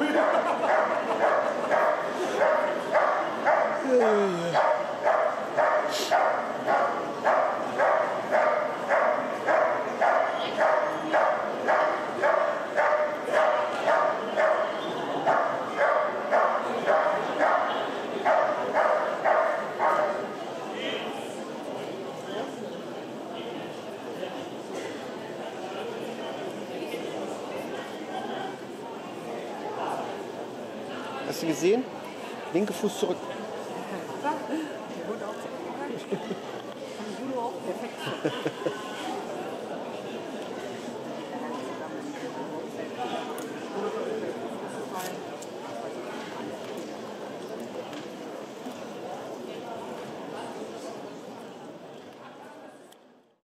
yeah. Hast du gesehen? Linke Fuß zurück. Perfekt.